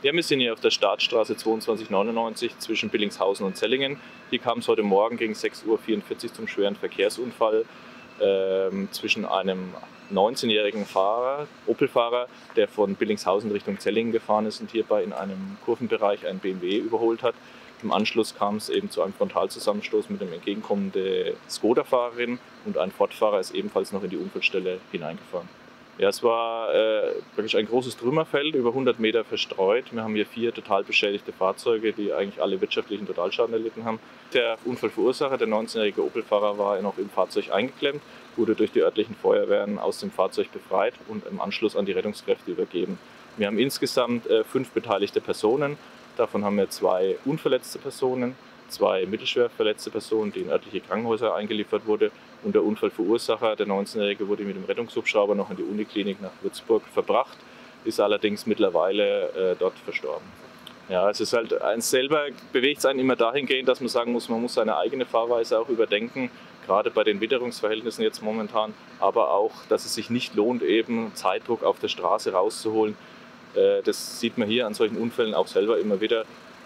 Ja, wir sind hier auf der Startstraße 2299 zwischen Billingshausen und Zellingen. Hier kam es heute Morgen gegen 6.44 Uhr zum schweren Verkehrsunfall ähm, zwischen einem 19-jährigen Fahrer, Opel-Fahrer, der von Billingshausen Richtung Zellingen gefahren ist und hierbei in einem Kurvenbereich einen BMW überholt hat. Im Anschluss kam es eben zu einem Frontalzusammenstoß mit einem entgegenkommenden Skoda-Fahrerin und ein Ford-Fahrer ist ebenfalls noch in die Unfallstelle hineingefahren. Ja, es war äh, wirklich ein großes Trümmerfeld, über 100 Meter verstreut. Wir haben hier vier total beschädigte Fahrzeuge, die eigentlich alle wirtschaftlichen Totalschaden erlitten haben. Der Unfallverursacher, der 19-jährige Opel-Fahrer, war noch im Fahrzeug eingeklemmt, wurde durch die örtlichen Feuerwehren aus dem Fahrzeug befreit und im Anschluss an die Rettungskräfte übergeben. Wir haben insgesamt äh, fünf beteiligte Personen. Davon haben wir zwei unverletzte Personen, zwei mittelschwer verletzte Personen, die in örtliche Krankenhäuser eingeliefert wurden. Und der Unfallverursacher, der 19-Jährige, wurde mit dem Rettungshubschrauber noch in die Uniklinik nach Würzburg verbracht, ist allerdings mittlerweile äh, dort verstorben. Ja, es ist halt eins selber bewegt es einen immer dahingehend, dass man sagen muss, man muss seine eigene Fahrweise auch überdenken, gerade bei den Witterungsverhältnissen jetzt momentan, aber auch, dass es sich nicht lohnt, eben Zeitdruck auf der Straße rauszuholen. Äh, das sieht man hier an solchen Unfällen auch selber immer wieder.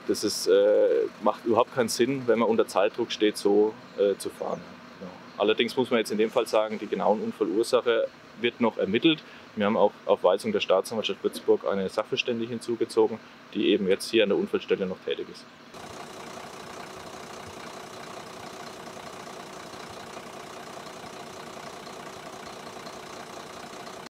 Das ist, äh, macht überhaupt keinen Sinn, wenn man unter Zeitdruck steht, so äh, zu fahren. Ja. Allerdings muss man jetzt in dem Fall sagen, die genauen Unfallursache wird noch ermittelt. Wir haben auch auf Weisung der Staatsanwaltschaft Würzburg eine Sachverständige hinzugezogen, die eben jetzt hier an der Unfallstelle noch tätig ist.